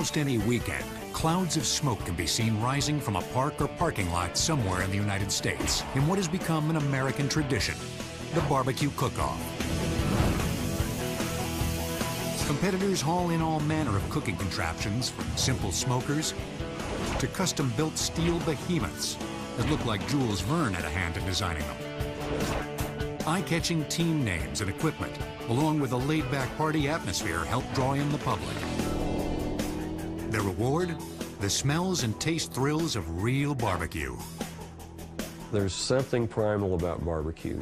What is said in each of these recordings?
almost any weekend, clouds of smoke can be seen rising from a park or parking lot somewhere in the United States in what has become an American tradition, the barbecue cook-off. Competitors haul in all manner of cooking contraptions, from simple smokers to custom-built steel behemoths that look like Jules Verne had a hand in designing them. Eye-catching team names and equipment, along with a laid-back party atmosphere, help draw in the public. The reward? The smells and taste thrills of real barbecue. There's something primal about barbecue.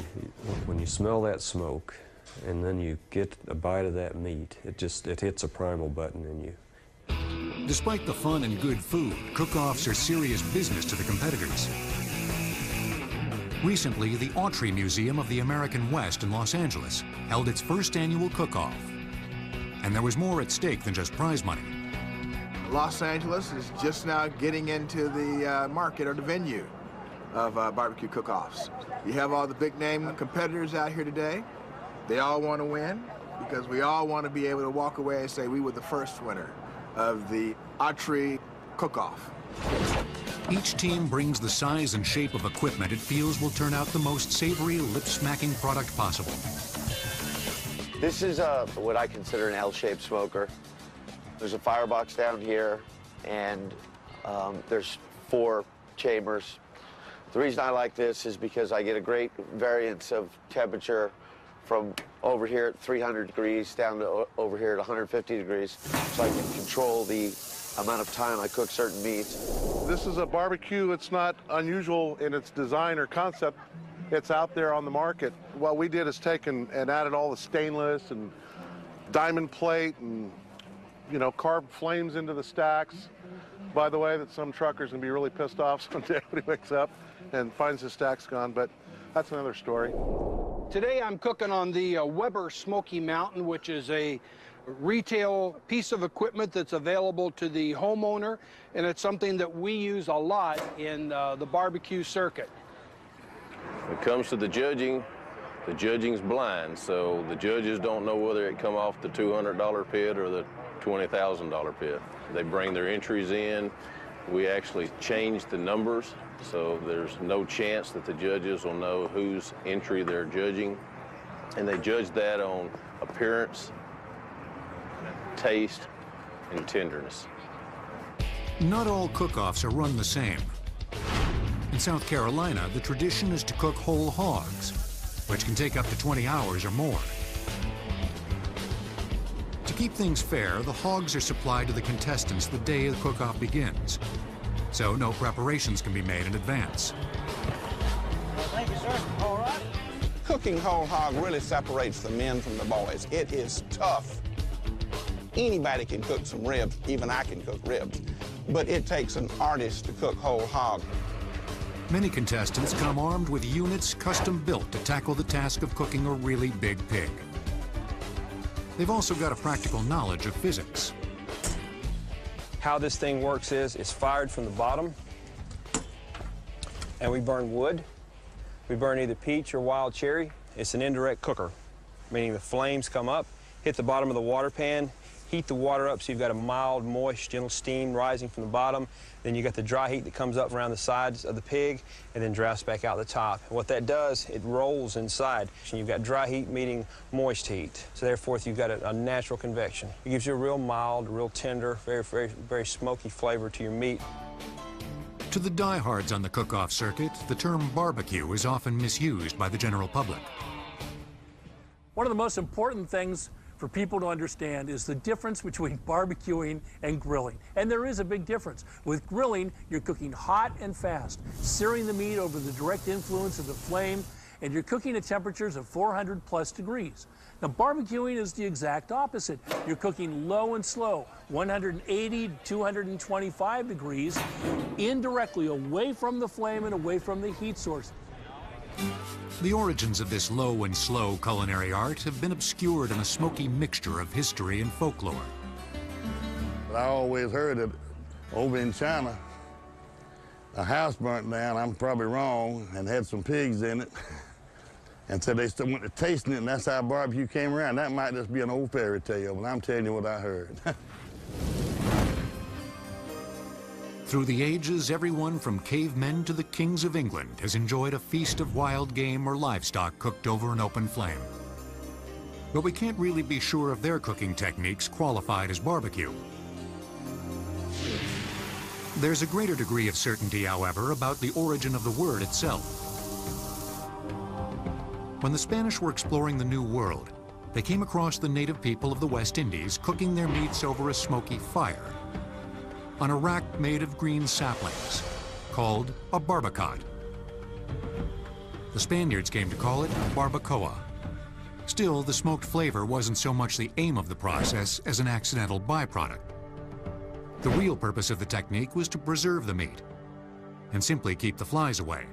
When you smell that smoke and then you get a bite of that meat, it just it hits a primal button in you. Despite the fun and good food, cook-offs are serious business to the competitors. Recently, the Autry Museum of the American West in Los Angeles held its first annual cook-off. And there was more at stake than just prize money. Los Angeles is just now getting into the uh, market or the venue of uh, barbecue cook-offs. You have all the big name competitors out here today. They all want to win because we all want to be able to walk away and say we were the first winner of the Autry cook-off. Each team brings the size and shape of equipment it feels will turn out the most savory, lip-smacking product possible. This is uh, what I consider an L-shaped smoker. There's a firebox down here, and um, there's four chambers. The reason I like this is because I get a great variance of temperature from over here at 300 degrees down to over here at 150 degrees, so I can control the amount of time I cook certain meats. This is a barbecue. It's not unusual in its design or concept. It's out there on the market. What we did is take and, and added all the stainless and diamond plate and you know, carved flames into the stacks. By the way, that some trucker's gonna be really pissed off someday when he wakes up and finds his stacks gone, but that's another story. Today I'm cooking on the uh, Weber Smoky Mountain, which is a retail piece of equipment that's available to the homeowner, and it's something that we use a lot in uh, the barbecue circuit. When it comes to the judging, the judging's blind, so the judges don't know whether it come off the $200 pit or the $20,000 pit. They bring their entries in. We actually change the numbers, so there's no chance that the judges will know whose entry they're judging. And they judge that on appearance, taste, and tenderness. Not all cook-offs are run the same. In South Carolina, the tradition is to cook whole hogs, which can take up to 20 hours or more. To keep things fair, the hogs are supplied to the contestants the day the cook-off begins, so no preparations can be made in advance. Thank you, sir. All right. Cooking whole hog really separates the men from the boys. It is tough. Anybody can cook some ribs, even I can cook ribs, but it takes an artist to cook whole hog. Many contestants come armed with units custom built to tackle the task of cooking a really big pig. They've also got a practical knowledge of physics. How this thing works is it's fired from the bottom, and we burn wood. We burn either peach or wild cherry. It's an indirect cooker, meaning the flames come up, hit the bottom of the water pan, heat the water up so you've got a mild, moist, gentle steam rising from the bottom. Then you got the dry heat that comes up around the sides of the pig and then drafts back out the top. And what that does, it rolls inside. And you've got dry heat meeting moist heat. So therefore, you've got a, a natural convection. It gives you a real mild, real tender, very, very, very smoky flavor to your meat. To the diehards on the cook-off circuit, the term barbecue is often misused by the general public. One of the most important things for people to understand is the difference between barbecuing and grilling. And there is a big difference. With grilling, you're cooking hot and fast, searing the meat over the direct influence of the flame, and you're cooking at temperatures of 400 plus degrees. Now, barbecuing is the exact opposite. You're cooking low and slow, 180 to 225 degrees, indirectly away from the flame and away from the heat source. The origins of this low and slow culinary art have been obscured in a smoky mixture of history and folklore. But I always heard that over in China, a house burnt down, I'm probably wrong, and had some pigs in it. and so they still went to tasting it, and that's how barbecue came around. That might just be an old fairy tale, but I'm telling you what I heard. Through the ages, everyone from cavemen to the kings of England has enjoyed a feast of wild game or livestock cooked over an open flame. But we can't really be sure if their cooking techniques qualified as barbecue. There's a greater degree of certainty, however, about the origin of the word itself. When the Spanish were exploring the New World, they came across the native people of the West Indies cooking their meats over a smoky fire on a rack made of green saplings, called a barbacoa. The Spaniards came to call it barbacoa. Still, the smoked flavor wasn't so much the aim of the process as an accidental byproduct. The real purpose of the technique was to preserve the meat and simply keep the flies away.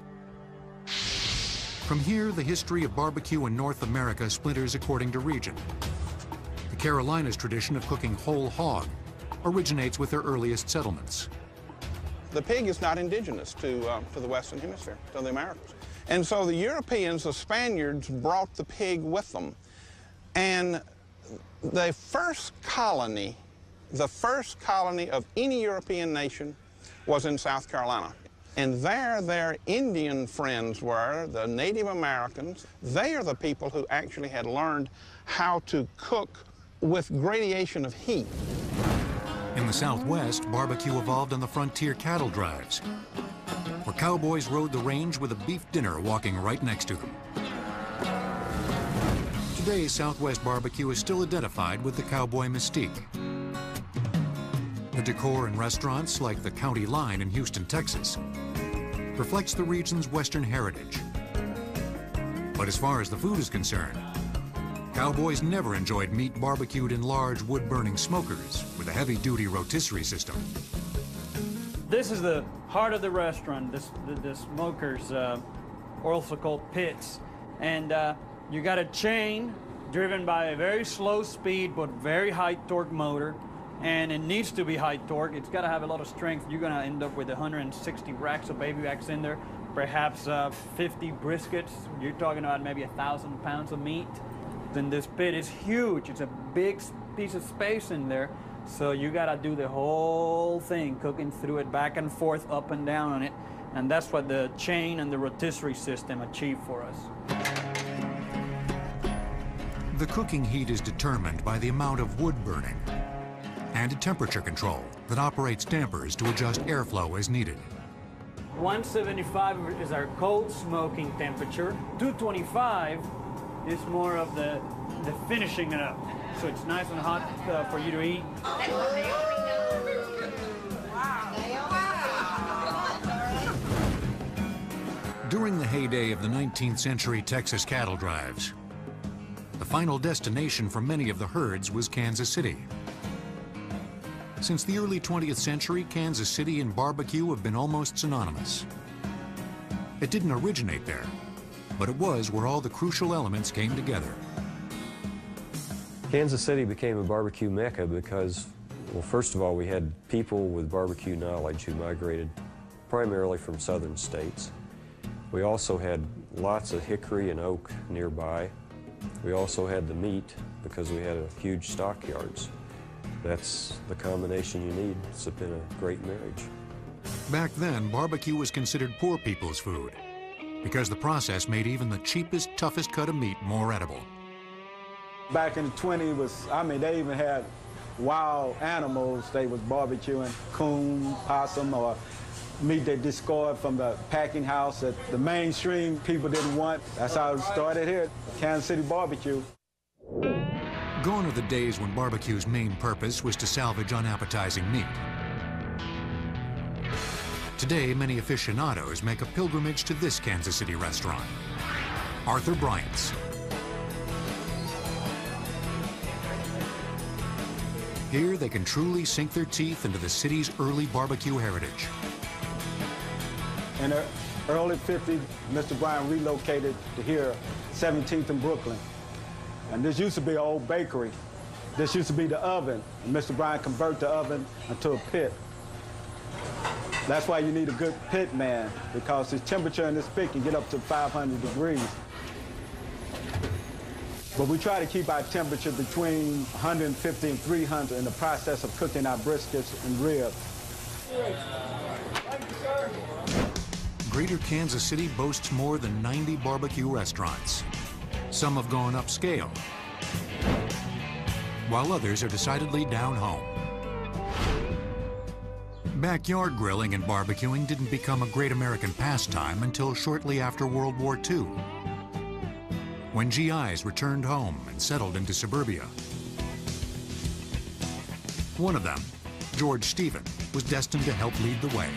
From here, the history of barbecue in North America splinters according to region. The Carolinas tradition of cooking whole hog originates with their earliest settlements. The pig is not indigenous to, uh, to the Western Hemisphere, to the Americas. And so the Europeans, the Spaniards, brought the pig with them. And the first colony, the first colony of any European nation was in South Carolina. And there their Indian friends were, the Native Americans. They are the people who actually had learned how to cook with gradation of heat. In the Southwest, barbecue evolved on the frontier cattle drives, where cowboys rode the range with a beef dinner walking right next to them. Today, Southwest barbecue is still identified with the cowboy mystique. The decor in restaurants like the County Line in Houston, Texas, reflects the region's Western heritage. But as far as the food is concerned, Cowboys never enjoyed meat barbecued in large wood-burning smokers with a heavy-duty rotisserie system. This is the heart of the restaurant, this, the, the smokers, uh, called pits. And uh, you got a chain driven by a very slow speed but very high torque motor. And it needs to be high torque. It's got to have a lot of strength. You're going to end up with 160 racks of baby backs in there, perhaps uh, 50 briskets. You're talking about maybe a thousand pounds of meat. Then this pit is huge. It's a big piece of space in there. So you gotta do the whole thing, cooking through it back and forth, up and down on it. And that's what the chain and the rotisserie system achieve for us. The cooking heat is determined by the amount of wood burning and a temperature control that operates dampers to adjust airflow as needed. 175 is our cold smoking temperature. 225 is more of the, the finishing it up. So it's nice and hot uh, for you to eat. During the heyday of the 19th century Texas cattle drives, the final destination for many of the herds was Kansas City. Since the early 20th century, Kansas City and barbecue have been almost synonymous. It didn't originate there, but it was where all the crucial elements came together. Kansas City became a barbecue mecca because, well, first of all, we had people with barbecue knowledge who migrated primarily from southern states. We also had lots of hickory and oak nearby. We also had the meat because we had a huge stockyards. That's the combination you need. It's been a great marriage. Back then, barbecue was considered poor people's food because the process made even the cheapest, toughest cut of meat more edible. Back in the 20s was, I mean, they even had wild animals they was barbecuing, coon, possum, or meat they discarded from the packing house that the mainstream people didn't want. That's how it started here, Kansas City Barbecue. Gone are the days when barbecue's main purpose was to salvage unappetizing meat. Today, many aficionados make a pilgrimage to this Kansas City restaurant, Arthur Bryant's. Here, they can truly sink their teeth into the city's early barbecue heritage. In the early 50s, Mr. Bryant relocated to here, 17th and Brooklyn. And this used to be an old bakery. This used to be the oven. And Mr. Bryant converted the oven into a pit. That's why you need a good pit man, because the temperature in this pit can get up to 500 degrees. But we try to keep our temperature between 150 and 300 in the process of cooking our briskets and ribs. Greater Kansas City boasts more than 90 barbecue restaurants. Some have gone upscale, while others are decidedly down home. Backyard grilling and barbecuing didn't become a great American pastime until shortly after World War II, when GIs returned home and settled into suburbia. One of them, George Stephen, was destined to help lead the way.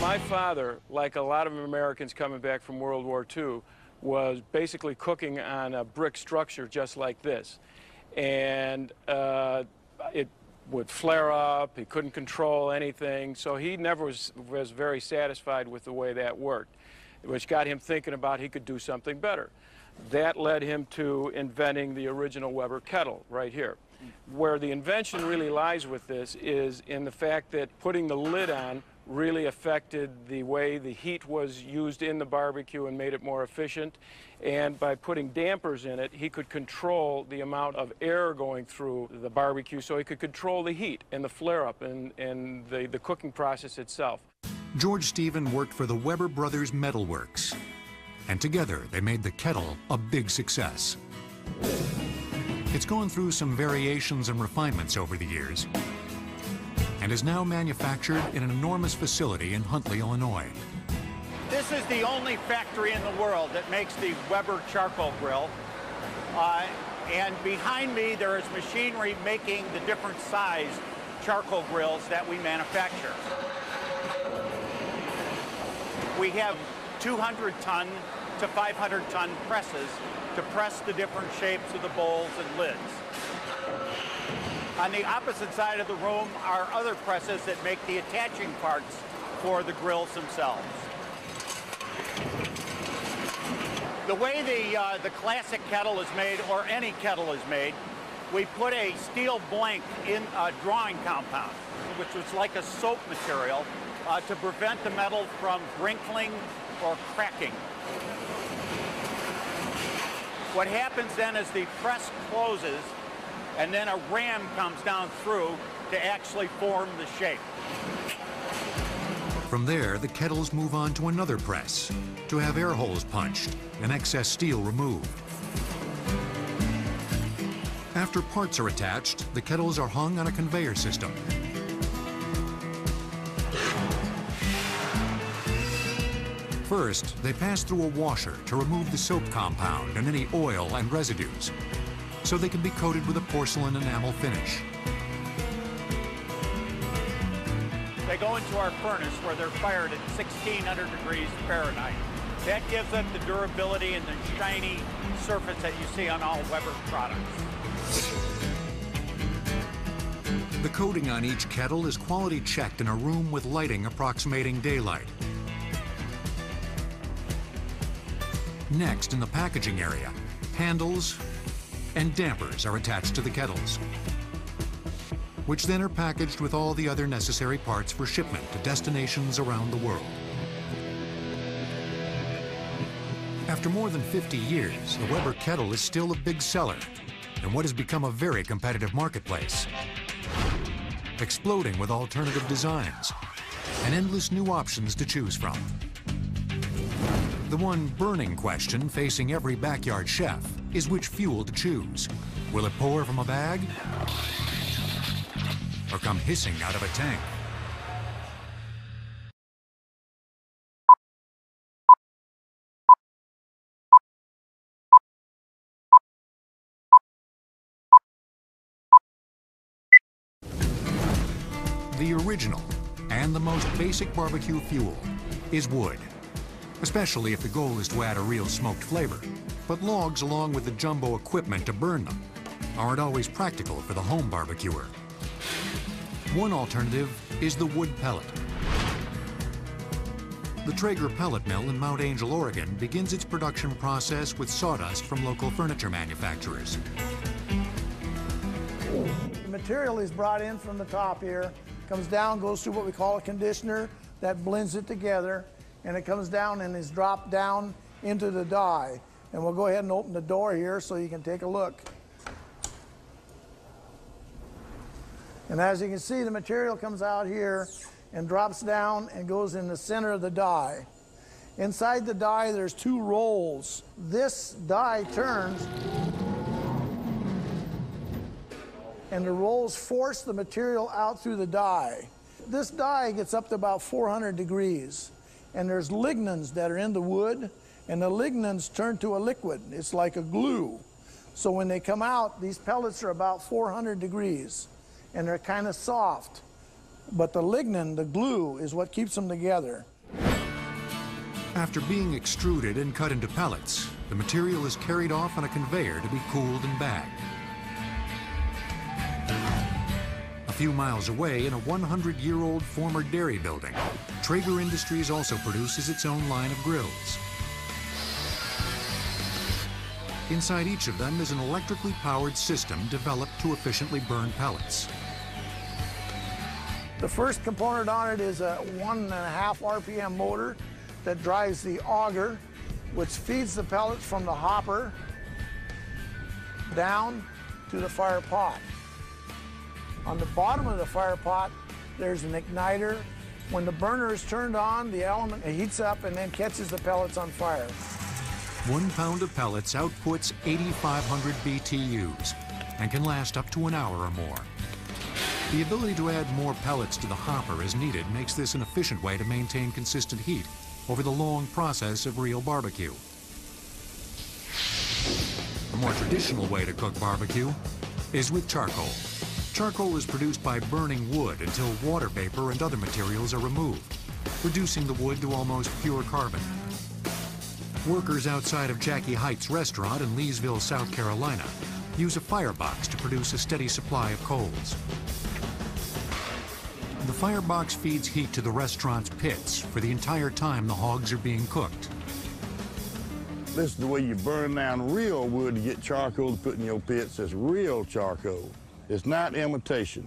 My father, like a lot of Americans coming back from World War II, was basically cooking on a brick structure just like this. And uh, it would flare up, he couldn't control anything, so he never was, was very satisfied with the way that worked, which got him thinking about he could do something better. That led him to inventing the original Weber kettle right here. Where the invention really lies with this is in the fact that putting the lid on really affected the way the heat was used in the barbecue and made it more efficient. And by putting dampers in it, he could control the amount of air going through the barbecue so he could control the heat and the flare-up and, and the, the cooking process itself. George Stephen worked for the Weber Brothers Metalworks, and together they made the kettle a big success. It's gone through some variations and refinements over the years, and is now manufactured in an enormous facility in Huntley, Illinois. This is the only factory in the world that makes the Weber charcoal grill. Uh, and behind me, there is machinery making the different size charcoal grills that we manufacture. We have 200 ton to 500 ton presses to press the different shapes of the bowls and lids. On the opposite side of the room are other presses that make the attaching parts for the grills themselves. The way the, uh, the classic kettle is made, or any kettle is made, we put a steel blank in a drawing compound, which was like a soap material, uh, to prevent the metal from wrinkling or cracking. What happens then is the press closes and then a ram comes down through to actually form the shape. From there, the kettles move on to another press to have air holes punched and excess steel removed. After parts are attached, the kettles are hung on a conveyor system. First, they pass through a washer to remove the soap compound and any oil and residues, so they can be coated with a porcelain enamel finish. They go into our furnace where they're fired at 1600 degrees Fahrenheit. That gives them the durability and the shiny surface that you see on all Weber products. The coating on each kettle is quality checked in a room with lighting approximating daylight. Next, in the packaging area, handles and dampers are attached to the kettles, which then are packaged with all the other necessary parts for shipment to destinations around the world. After more than 50 years, the Weber kettle is still a big seller in what has become a very competitive marketplace, exploding with alternative designs and endless new options to choose from. The one burning question facing every backyard chef is which fuel to choose. Will it pour from a bag or come hissing out of a tank? The original and the most basic barbecue fuel is wood, especially if the goal is to add a real smoked flavor. But logs, along with the jumbo equipment to burn them, aren't always practical for the home barbecuer. One alternative is the wood pellet. The Traeger pellet mill in Mount Angel, Oregon begins its production process with sawdust from local furniture manufacturers. The material is brought in from the top here, comes down, goes through what we call a conditioner that blends it together, and it comes down and is dropped down into the die. And we'll go ahead and open the door here so you can take a look. And as you can see, the material comes out here and drops down and goes in the center of the die. Inside the die, there's two rolls. This die turns, and the rolls force the material out through the die. This die gets up to about 400 degrees, and there's lignins that are in the wood, and the lignins turn to a liquid. It's like a glue. So when they come out, these pellets are about 400 degrees, and they're kind of soft. But the lignin, the glue, is what keeps them together. After being extruded and cut into pellets, the material is carried off on a conveyor to be cooled and bagged. A few miles away, in a 100-year-old former dairy building, Traeger Industries also produces its own line of grills. Inside each of them is an electrically powered system developed to efficiently burn pellets. The first component on it is a one and a half RPM motor that drives the auger, which feeds the pellets from the hopper down to the fire pot. On the bottom of the fire pot, there's an igniter. When the burner is turned on, the element heats up and then catches the pellets on fire. One pound of pellets outputs 8,500 BTUs and can last up to an hour or more. The ability to add more pellets to the hopper as needed makes this an efficient way to maintain consistent heat over the long process of real barbecue. A more traditional way to cook barbecue is with charcoal. Charcoal is produced by burning wood until water vapor and other materials are removed, reducing the wood to almost pure carbon. Workers outside of Jackie Hite's restaurant in Leesville, South Carolina, use a firebox to produce a steady supply of coals. The firebox feeds heat to the restaurant's pits for the entire time the hogs are being cooked. This is the way you burn down real wood to get charcoal to put in your pits. It's real charcoal. It's not imitation.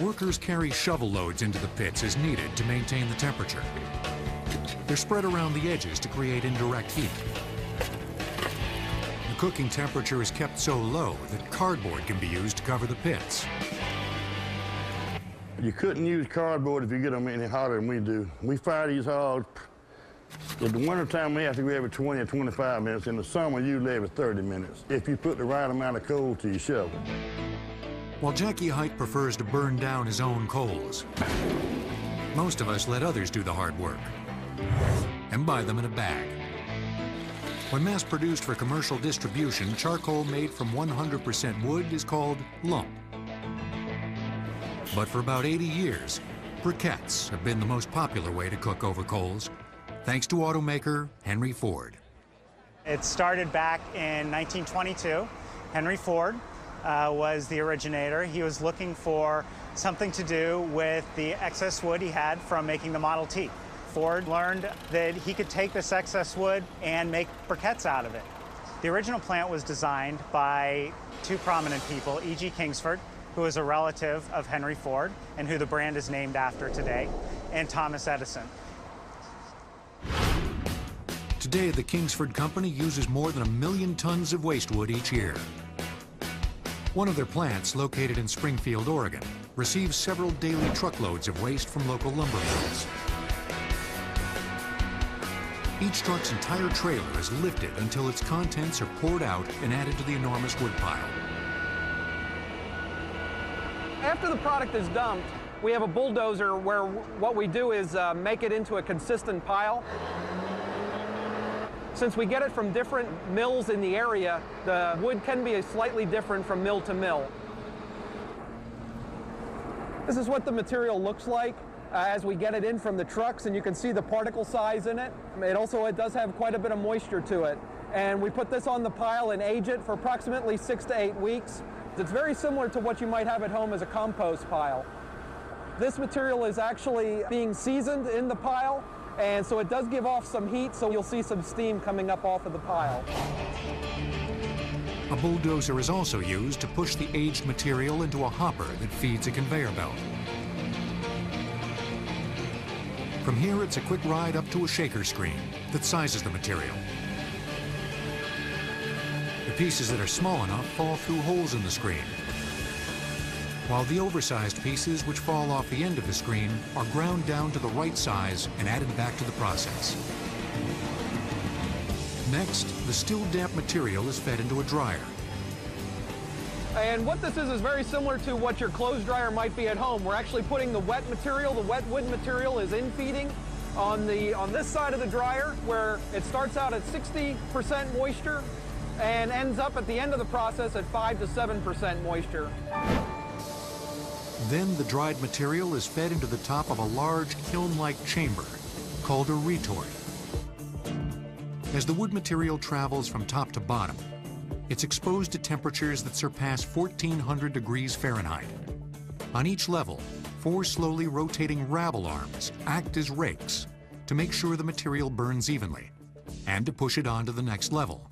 Workers carry shovel loads into the pits as needed to maintain the temperature. They're spread around the edges to create indirect heat. The cooking temperature is kept so low that cardboard can be used to cover the pits. You couldn't use cardboard if you get them any hotter than we do. We fire these hogs. In the wintertime, we have to go every 20 or 25 minutes. In the summer, usually every 30 minutes, if you put the right amount of coal to your shovel. While Jackie Hite prefers to burn down his own coals, most of us let others do the hard work and buy them in a bag. When mass produced for commercial distribution, charcoal made from 100% wood is called lump. But for about 80 years, briquettes have been the most popular way to cook over coals, thanks to automaker Henry Ford. It started back in 1922. Henry Ford uh, was the originator. He was looking for something to do with the excess wood he had from making the Model T. Ford learned that he could take this excess wood and make briquettes out of it. The original plant was designed by two prominent people, E.G. Kingsford, who is a relative of Henry Ford and who the brand is named after today, and Thomas Edison. Today, the Kingsford Company uses more than a million tons of waste wood each year. One of their plants, located in Springfield, Oregon, receives several daily truckloads of waste from local lumber mills. Each truck's entire trailer is lifted until its contents are poured out and added to the enormous wood pile. After the product is dumped, we have a bulldozer where what we do is uh, make it into a consistent pile. Since we get it from different mills in the area, the wood can be slightly different from mill to mill. This is what the material looks like uh, as we get it in from the trucks, and you can see the particle size in it. It also it does have quite a bit of moisture to it. And we put this on the pile and age it for approximately six to eight weeks. It's very similar to what you might have at home as a compost pile. This material is actually being seasoned in the pile, and so it does give off some heat, so you'll see some steam coming up off of the pile. A bulldozer is also used to push the aged material into a hopper that feeds a conveyor belt. From here, it's a quick ride up to a shaker screen that sizes the material. The pieces that are small enough fall through holes in the screen. while the oversized pieces which fall off the end of the screen are ground down to the right size and added back to the process. Next, the still damp material is fed into a dryer. And what this is is very similar to what your clothes dryer might be at home. We're actually putting the wet material, the wet wood material is in feeding on the on this side of the dryer where it starts out at 60% moisture and ends up at the end of the process at 5 to 7% moisture. Then the dried material is fed into the top of a large kiln-like chamber called a retort. As the wood material travels from top to bottom, it's exposed to temperatures that surpass 1400 degrees Fahrenheit. On each level, four slowly rotating rabble arms act as rakes to make sure the material burns evenly and to push it on to the next level.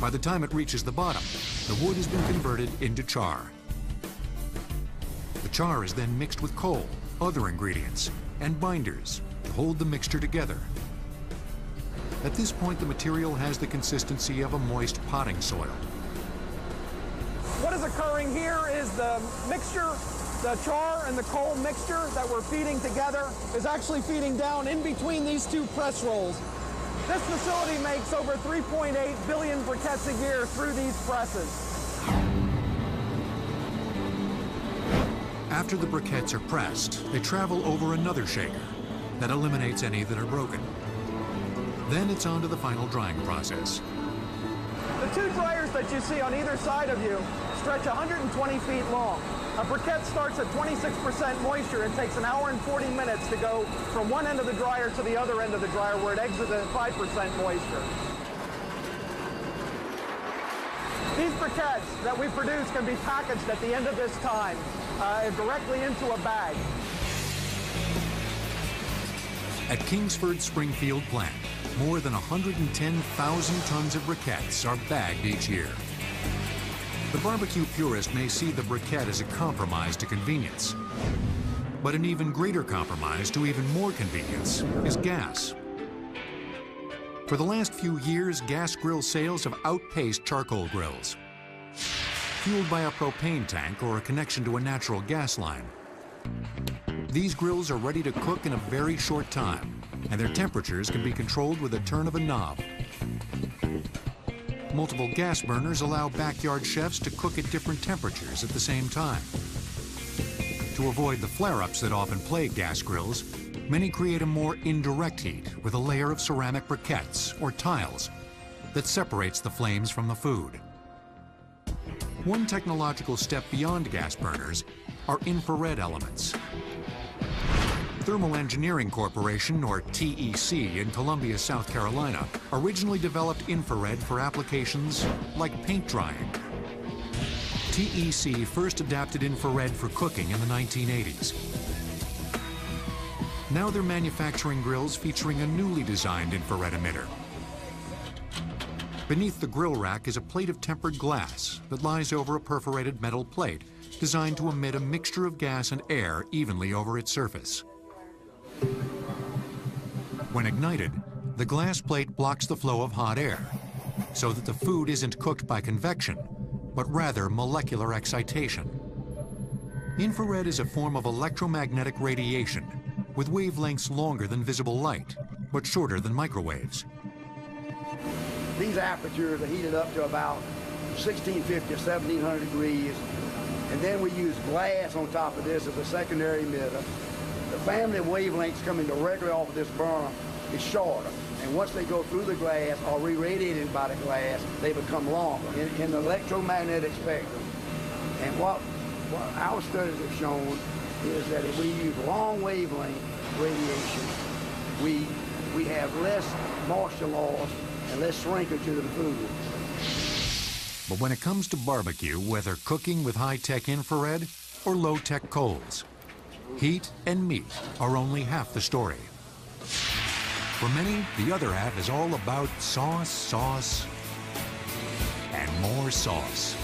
By the time it reaches the bottom, the wood has been converted into char. The char is then mixed with coal, other ingredients, and binders to hold the mixture together. At this point, the material has the consistency of a moist potting soil. What is occurring here is the mixture, the char and the coal mixture that we're feeding together is actually feeding down in between these two press rolls. This facility makes over 3.8 billion briquettes a year through these presses. After the briquettes are pressed, they travel over another shaker that eliminates any that are broken. Then it's on to the final drying process. The two dryers that you see on either side of you stretch 120 feet long. A briquette starts at 26% moisture and takes an hour and 40 minutes to go from one end of the dryer to the other end of the dryer where it exits at 5% moisture. These briquettes that we produce can be packaged at the end of this time uh, directly into a bag. At Kingsford Springfield plant, more than 110,000 tons of briquettes are bagged each year. The barbecue purist may see the briquette as a compromise to convenience. But an even greater compromise to even more convenience is gas. For the last few years, gas grill sales have outpaced charcoal grills. Fueled by a propane tank or a connection to a natural gas line, these grills are ready to cook in a very short time, and their temperatures can be controlled with a turn of a knob. Multiple gas burners allow backyard chefs to cook at different temperatures at the same time. To avoid the flare-ups that often plague gas grills, many create a more indirect heat with a layer of ceramic briquettes or tiles that separates the flames from the food. One technological step beyond gas burners are infrared elements. Thermal Engineering Corporation, or TEC, in Columbia, South Carolina, originally developed infrared for applications like paint drying. TEC first adapted infrared for cooking in the 1980s. Now they're manufacturing grills featuring a newly designed infrared emitter. Beneath the grill rack is a plate of tempered glass that lies over a perforated metal plate designed to emit a mixture of gas and air evenly over its surface. When ignited, the glass plate blocks the flow of hot air so that the food isn't cooked by convection, but rather molecular excitation. Infrared is a form of electromagnetic radiation with wavelengths longer than visible light, but shorter than microwaves. These apertures are heated up to about 1650 or 1700 degrees, and then we use glass on top of this as a secondary emitter. The family of wavelengths coming directly off of this burner is shorter. And once they go through the glass or re-radiated by the glass, they become longer in, in the electromagnetic spectrum. And what, what our studies have shown is that if we use long wavelength radiation, we, we have less moisture loss and less shrinkage to the food. But when it comes to barbecue, whether cooking with high-tech infrared or low-tech coals, heat and meat are only half the story. For many, the other half is all about sauce, sauce, and more sauce.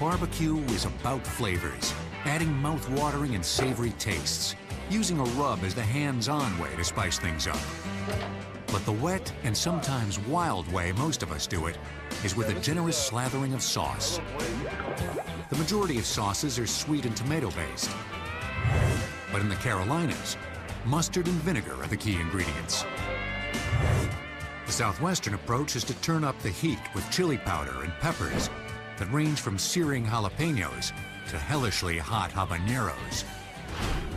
Barbecue is about flavors, adding mouth-watering and savory tastes, using a rub as the hands-on way to spice things up. But the wet and sometimes wild way most of us do it is with a generous slathering of sauce. The majority of sauces are sweet and tomato-based. But in the Carolinas, mustard and vinegar are the key ingredients. The Southwestern approach is to turn up the heat with chili powder and peppers that range from searing jalapenos to hellishly hot habaneros.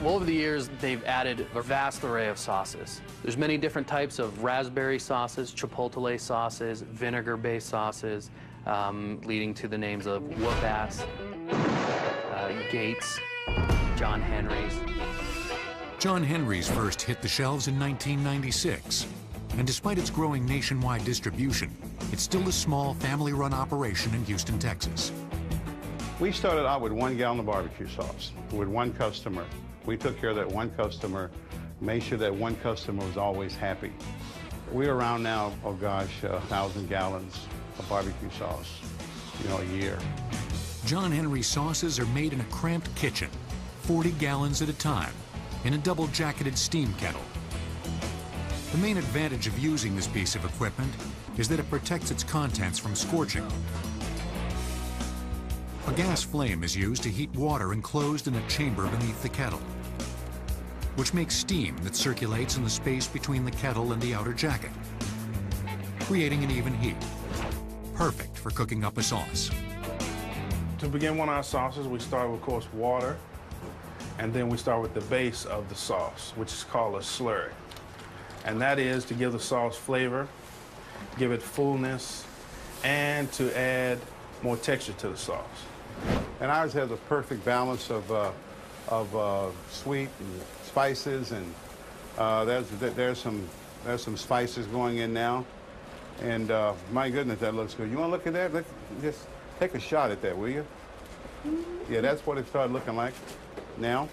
Well, over the years, they've added a vast array of sauces. There's many different types of raspberry sauces, chipotle sauces, vinegar-based sauces, um, leading to the names of Whoop-Ass, uh, Gates, John Henry's. John Henry's first hit the shelves in 1996. And despite its growing nationwide distribution, it's still a small family-run operation in Houston, Texas. We started out with one gallon of barbecue sauce with one customer. We took care of that one customer, made sure that one customer was always happy. We're around now, oh gosh, a thousand gallons of barbecue sauce, you know, a year. John Henry sauces are made in a cramped kitchen, 40 gallons at a time, in a double-jacketed steam kettle. The main advantage of using this piece of equipment is that it protects its contents from scorching. A gas flame is used to heat water enclosed in a chamber beneath the kettle, which makes steam that circulates in the space between the kettle and the outer jacket, creating an even heat. Perfect for cooking up a sauce. To begin one of our sauces, we start with, of course, water, and then we start with the base of the sauce, which is called a slurry. And that is to give the sauce flavor, give it fullness, and to add more texture to the sauce. And ours has a perfect balance of, uh, of uh, sweet and spices, and uh, there's, there's, some, there's some spices going in now. And uh, my goodness, that looks good. You want to look at that? Let's just take a shot at that, will you? Yeah, that's what it started looking like now.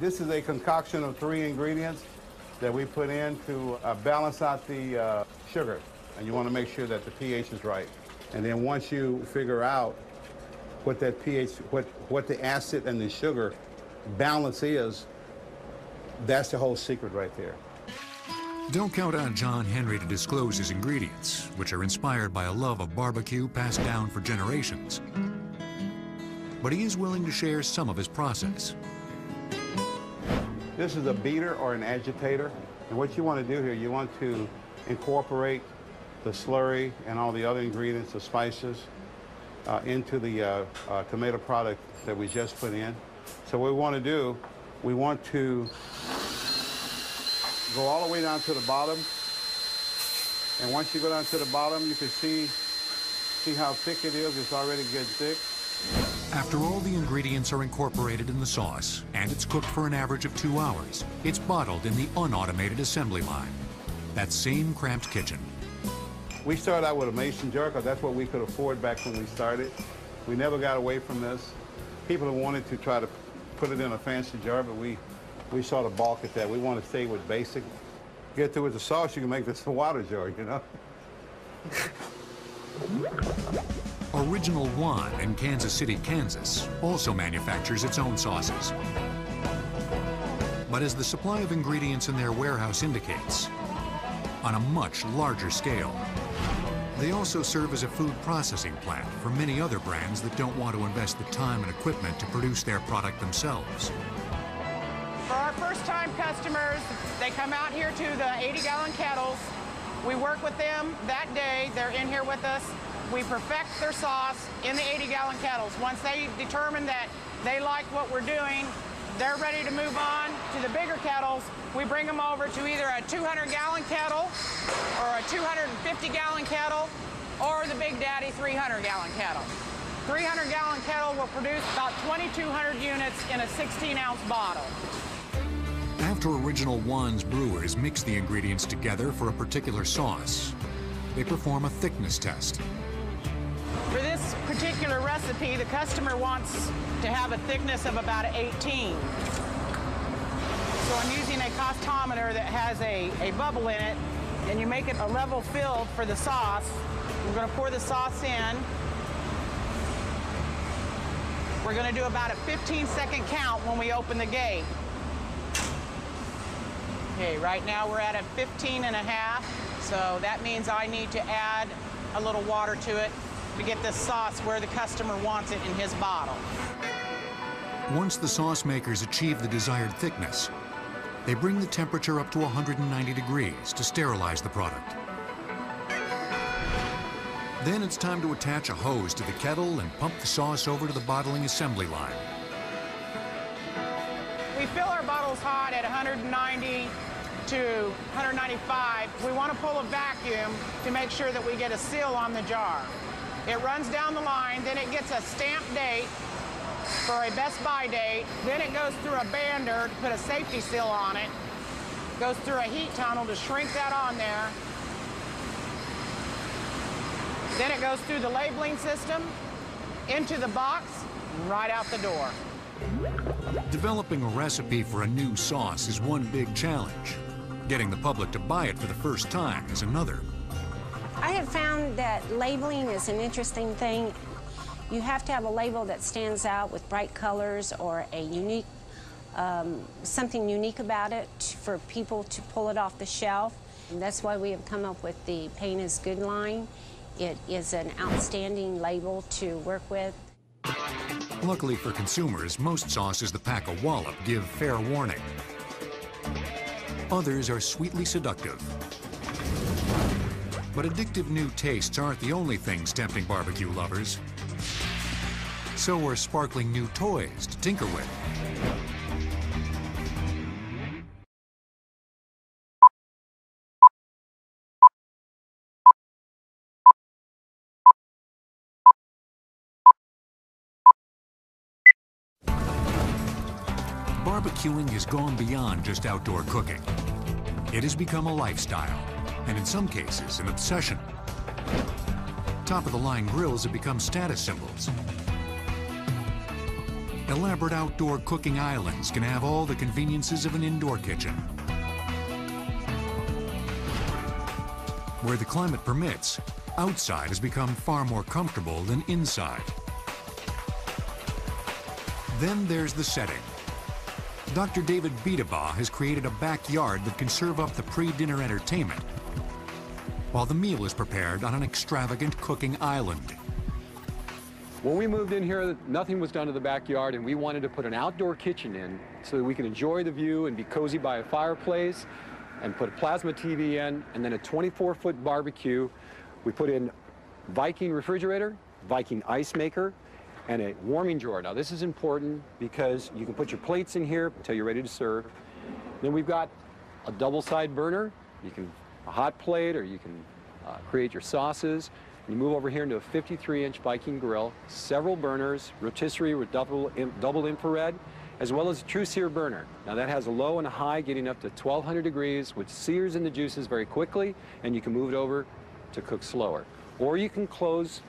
This is a concoction of three ingredients that we put in to uh, balance out the uh, sugar. And you want to make sure that the pH is right. And then once you figure out what that pH, what, what the acid and the sugar balance is, that's the whole secret right there. Don't count on John Henry to disclose his ingredients, which are inspired by a love of barbecue passed down for generations. But he is willing to share some of his process. This is a beater or an agitator. And what you want to do here, you want to incorporate the slurry and all the other ingredients, the spices, uh, into the uh, uh, tomato product that we just put in. So what we want to do, we want to go all the way down to the bottom. And once you go down to the bottom, you can see, see how thick it is. It's already getting thick. After all the ingredients are incorporated in the sauce, and it's cooked for an average of two hours, it's bottled in the unautomated assembly line. That same cramped kitchen. We started out with a mason jar because that's what we could afford back when we started. We never got away from this. People have wanted to try to put it in a fancy jar, but we, we sort of balk at that. We want to stay with basic. Get through with the sauce, you can make this a water jar, you know? Original Juan in Kansas City, Kansas also manufactures its own sauces. But as the supply of ingredients in their warehouse indicates, on a much larger scale. They also serve as a food processing plant for many other brands that don't want to invest the time and equipment to produce their product themselves. For our first-time customers, they come out here to the 80-gallon kettles. We work with them that day. They're in here with us. We perfect their sauce in the 80-gallon kettles. Once they determine that they like what we're doing, they're ready to move on to the bigger kettles. We bring them over to either a 200-gallon kettle or a 250-gallon kettle or the Big Daddy 300-gallon kettle. 300-gallon kettle will produce about 2,200 units in a 16-ounce bottle. After Original Juan's brewers mix the ingredients together for a particular sauce, they perform a thickness test. Particular recipe, the customer wants to have a thickness of about 18. So I'm using a costometer that has a, a bubble in it, and you make it a level fill for the sauce. We're going to pour the sauce in. We're going to do about a 15 second count when we open the gate. Okay, right now we're at a 15 and a half, so that means I need to add a little water to it to get this sauce where the customer wants it in his bottle. Once the sauce makers achieve the desired thickness, they bring the temperature up to 190 degrees to sterilize the product. Then it's time to attach a hose to the kettle and pump the sauce over to the bottling assembly line. We fill our bottles hot at 190 to 195. We want to pull a vacuum to make sure that we get a seal on the jar. It runs down the line, then it gets a stamp date for a Best By date, then it goes through a bander to put a safety seal on it, goes through a heat tunnel to shrink that on there, then it goes through the labeling system, into the box, right out the door. Developing a recipe for a new sauce is one big challenge. Getting the public to buy it for the first time is another. Have found that labeling is an interesting thing. You have to have a label that stands out with bright colors or a unique, um, something unique about it for people to pull it off the shelf. And that's why we have come up with the Pain is Good line. It is an outstanding label to work with. Luckily for consumers, most sauces that pack a wallop give fair warning. Others are sweetly seductive. But addictive new tastes aren't the only things tempting barbecue lovers. So are sparkling new toys to tinker with. Barbecuing has gone beyond just outdoor cooking. It has become a lifestyle, and in some cases, an obsession. Top-of-the-line grills have become status symbols. Elaborate outdoor cooking islands can have all the conveniences of an indoor kitchen. Where the climate permits, outside has become far more comfortable than inside. Then there's the setting. Dr. David Beatabaugh has created a backyard that can serve up the pre-dinner entertainment while the meal is prepared on an extravagant cooking island. When we moved in here, nothing was done to the backyard, and we wanted to put an outdoor kitchen in so that we could enjoy the view and be cozy by a fireplace, and put a plasma TV in, and then a 24-foot barbecue. We put in Viking refrigerator, Viking ice maker, and a warming drawer. Now, this is important because you can put your plates in here until you're ready to serve. Then we've got a double-side burner. You can a hot plate, or you can uh, create your sauces. You move over here into a 53-inch Viking grill, several burners, rotisserie with double, in, double infrared, as well as a true sear burner. Now that has a low and a high getting up to 1200 degrees, which sears in the juices very quickly, and you can move it over to cook slower. Or you can close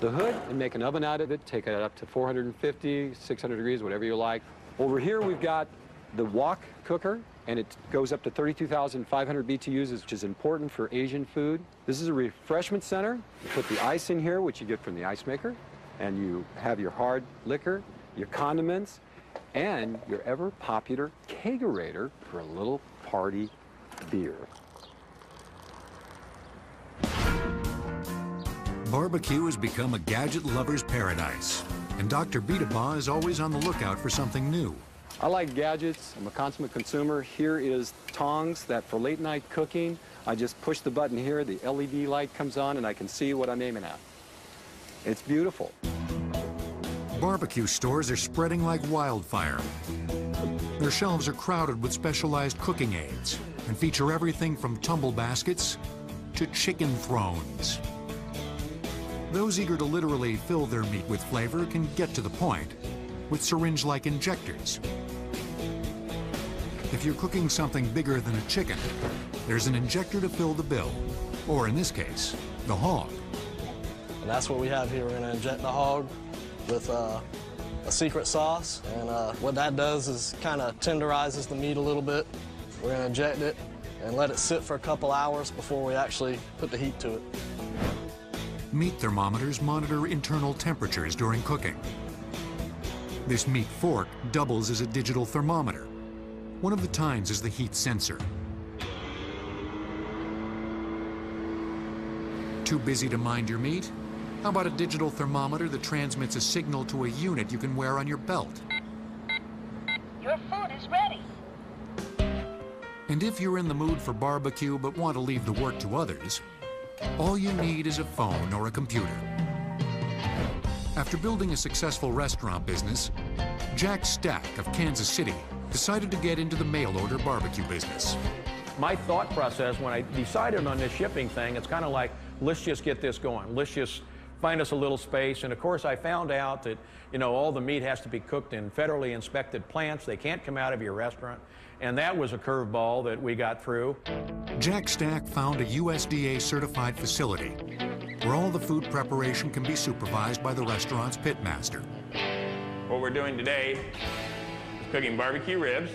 the hood and make an oven out of it, take it up to 450, 600 degrees, whatever you like. Over here we've got the wok cooker, and it goes up to 32,500 BTUs, which is important for Asian food. This is a refreshment center. You put the ice in here, which you get from the ice maker, and you have your hard liquor, your condiments, and your ever popular kegerator for a little party beer. Barbecue has become a gadget lover's paradise, and Dr. Beatabaugh is always on the lookout for something new. I like gadgets. I'm a consummate consumer. Here is tongs that for late night cooking, I just push the button here, the LED light comes on, and I can see what I'm aiming at. It's beautiful. Barbecue stores are spreading like wildfire. Their shelves are crowded with specialized cooking aids and feature everything from tumble baskets to chicken thrones. Those eager to literally fill their meat with flavor can get to the point with syringe-like injectors. If you're cooking something bigger than a chicken, there's an injector to fill the bill, or in this case, the hog. And that's what we have here. We're gonna inject the hog with uh, a secret sauce, and uh, what that does is kind of tenderizes the meat a little bit. We're gonna inject it and let it sit for a couple hours before we actually put the heat to it. Meat thermometers monitor internal temperatures during cooking. This meat fork doubles as a digital thermometer. One of the tines is the heat sensor. Too busy to mind your meat? How about a digital thermometer that transmits a signal to a unit you can wear on your belt? Your food is ready. And if you're in the mood for barbecue but want to leave the work to others, all you need is a phone or a computer. After building a successful restaurant business, Jack Stack of Kansas City decided to get into the mail order barbecue business. My thought process when I decided on this shipping thing, it's kind of like, let's just get this going. Let's just find us a little space. And of course, I found out that, you know, all the meat has to be cooked in federally inspected plants. They can't come out of your restaurant. And that was a curveball that we got through. Jack Stack found a USDA certified facility where all the food preparation can be supervised by the restaurant's pitmaster. What we're doing today is cooking barbecue ribs.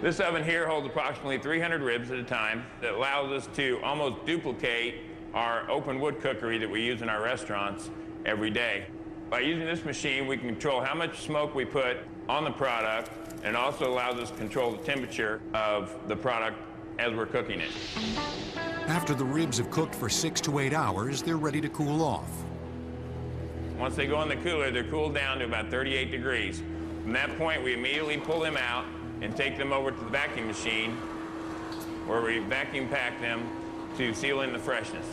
This oven here holds approximately 300 ribs at a time that allows us to almost duplicate our open wood cookery that we use in our restaurants every day. By using this machine, we can control how much smoke we put on the product and also allows us to control the temperature of the product as we're cooking it. After the ribs have cooked for six to eight hours, they're ready to cool off. Once they go in the cooler, they're cooled down to about 38 degrees. From that point, we immediately pull them out and take them over to the vacuum machine where we vacuum pack them to seal in the freshness.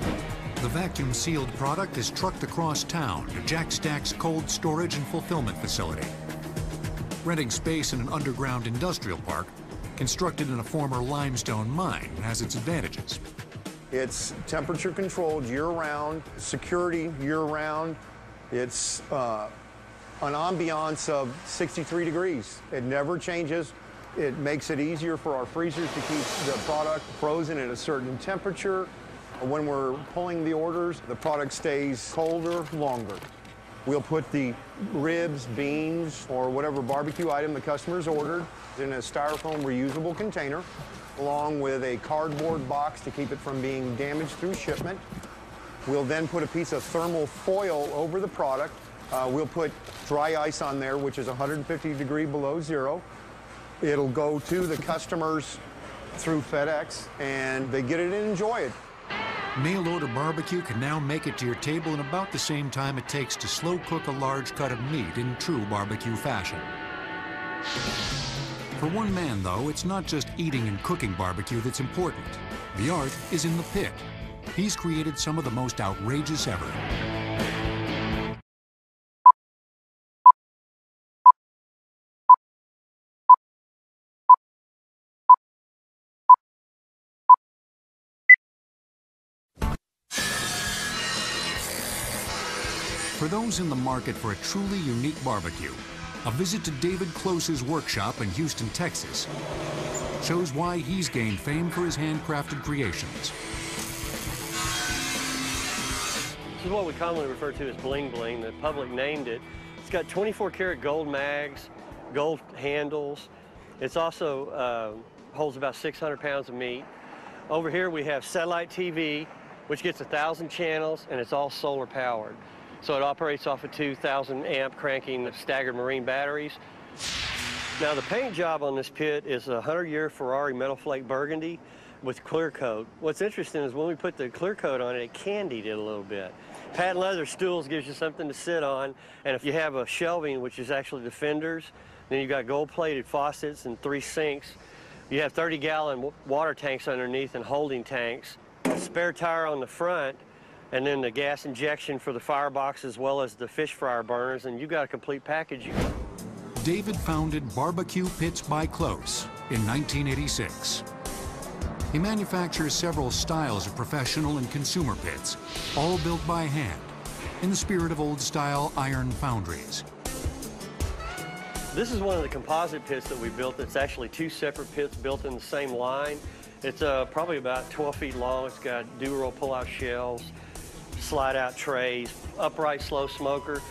The vacuum sealed product is trucked across town to Jack Stack's cold storage and fulfillment facility. Renting space in an underground industrial park constructed in a former limestone mine has its advantages. It's temperature controlled year-round, security year-round. It's uh, an ambiance of 63 degrees. It never changes. It makes it easier for our freezers to keep the product frozen at a certain temperature. When we're pulling the orders, the product stays colder longer. We'll put the ribs, beans, or whatever barbecue item the customer's ordered in a styrofoam reusable container, along with a cardboard box to keep it from being damaged through shipment. We'll then put a piece of thermal foil over the product. Uh, we'll put dry ice on there, which is 150 degree below zero. It'll go to the customers through FedEx, and they get it and enjoy it. Mail order barbecue can now make it to your table in about the same time it takes to slow cook a large cut of meat in true barbecue fashion. For one man, though, it's not just eating and cooking barbecue that's important. The art is in the pit. He's created some of the most outrageous ever. For those in the market for a truly unique barbecue, a visit to David Klose's workshop in Houston, Texas shows why he's gained fame for his handcrafted creations. This is what we commonly refer to as bling bling. The public named it. It's got 24 karat gold mags, gold handles. It's also uh, holds about 600 pounds of meat. Over here we have satellite TV, which gets 1,000 channels, and it's all solar powered. So it operates off of 2,000 amp cranking staggered marine batteries. Now the paint job on this pit is a 100 year Ferrari metal flake burgundy with clear coat. What's interesting is when we put the clear coat on it, it candied it a little bit. Patent leather stools gives you something to sit on, and if you have a shelving, which is actually the fenders, then you've got gold-plated faucets and three sinks. You have 30-gallon water tanks underneath and holding tanks, a spare tire on the front, and then the gas injection for the firebox as well as the fish fryer burners, and you've got a complete package. David founded Barbecue Pits by Klose in 1986. He manufactures several styles of professional and consumer pits, all built by hand, in the spirit of old-style iron foundries. This is one of the composite pits that we built. It's actually two separate pits built in the same line. It's uh, probably about 12 feet long. It's got dual pull-out shelves, slide-out trays, upright slow smoker,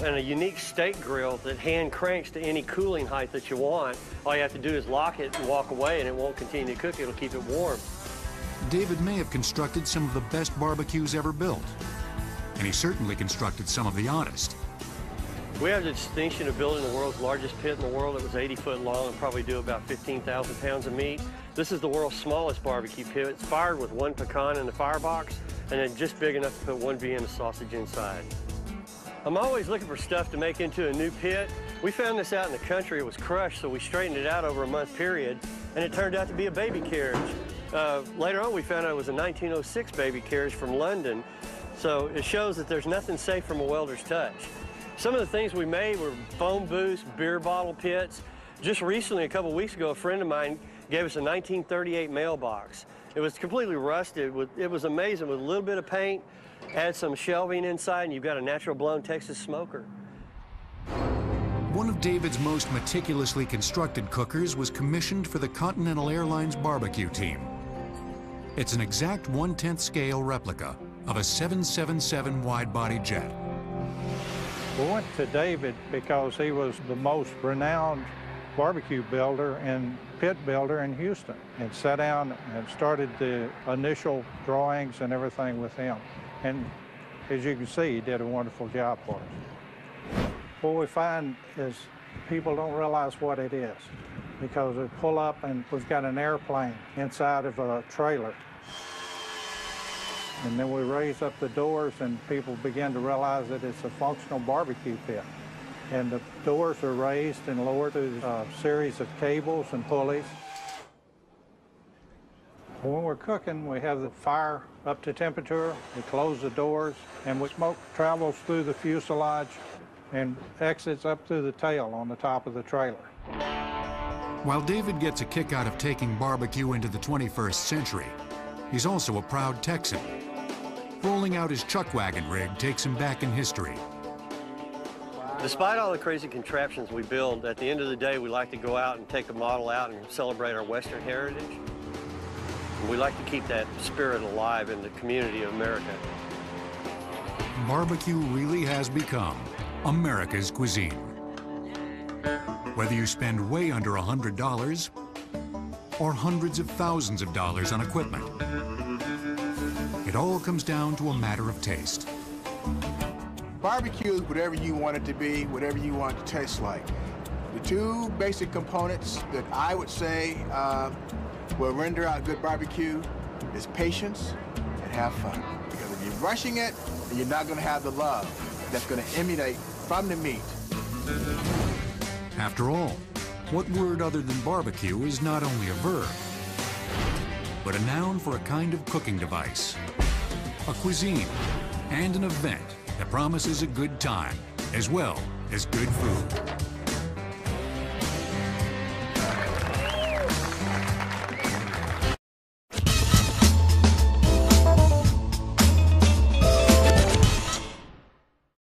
and a unique steak grill that hand cranks to any cooling height that you want. All you have to do is lock it and walk away and it won't continue to cook, it'll keep it warm. David may have constructed some of the best barbecues ever built, and he certainly constructed some of the oddest. We have the distinction of building the world's largest pit in the world. It was 80 foot long and probably do about 15,000 pounds of meat. This is the world's smallest barbecue pit. It's fired with one pecan in the firebox and then just big enough to put one Vienna sausage inside. I'm always looking for stuff to make into a new pit. We found this out in the country. It was crushed, so we straightened it out over a month period, and it turned out to be a baby carriage. Uh, later on, we found out it was a 1906 baby carriage from London, so it shows that there's nothing safe from a welder's touch. Some of the things we made were foam booths, beer bottle pits. Just recently, a couple weeks ago, a friend of mine gave us a 1938 mailbox. It was completely rusted. It was amazing with a little bit of paint, add some shelving inside, and you've got a natural blown Texas smoker. One of David's most meticulously constructed cookers was commissioned for the Continental Airlines barbecue team. It's an exact one-tenth scale replica of a 777 wide-body jet. We went to David because he was the most renowned barbecue builder and pit builder in Houston and sat down and started the initial drawings and everything with him. And as you can see, he did a wonderful job for us. What we find is people don't realize what it is because we pull up and we've got an airplane inside of a trailer and then we raise up the doors and people begin to realize that it's a functional barbecue pit. And the doors are raised and lowered through a series of cables and pulleys. When we're cooking, we have the fire up to temperature, we close the doors, and the smoke travels through the fuselage and exits up through the tail on the top of the trailer. While David gets a kick out of taking barbecue into the 21st century, he's also a proud Texan Rolling out his chuck wagon rig takes him back in history. Despite all the crazy contraptions we build, at the end of the day, we like to go out and take a model out and celebrate our Western heritage. we like to keep that spirit alive in the community of America. Barbecue really has become America's cuisine. Whether you spend way under $100 or hundreds of thousands of dollars on equipment, it all comes down to a matter of taste. Barbecue is whatever you want it to be, whatever you want it to taste like. The two basic components that I would say uh, will render out good barbecue is patience and have fun. Because if you're rushing it, you're not going to have the love that's going to emanate from the meat. After all, what word other than barbecue is not only a verb, but a noun for a kind of cooking device, a cuisine, and an event that promises a good time, as well as good food.